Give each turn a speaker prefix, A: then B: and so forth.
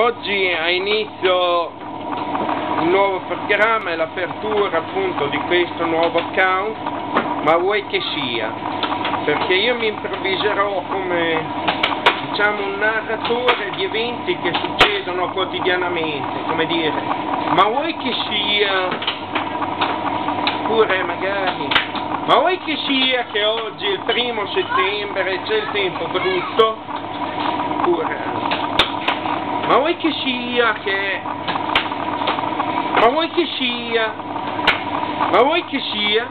A: oggi ha inizio il nuovo programma e l'apertura appunto di questo nuovo account, ma vuoi che sia, perché io mi improvviserò come diciamo un narratore di eventi che succedono quotidianamente, come dire, ma vuoi che sia pure magari, ma vuoi che sia che oggi il primo settembre c'è il tempo brutto, ma vuoi che sia che... Ma vuoi che sia? Ma vuoi che sia?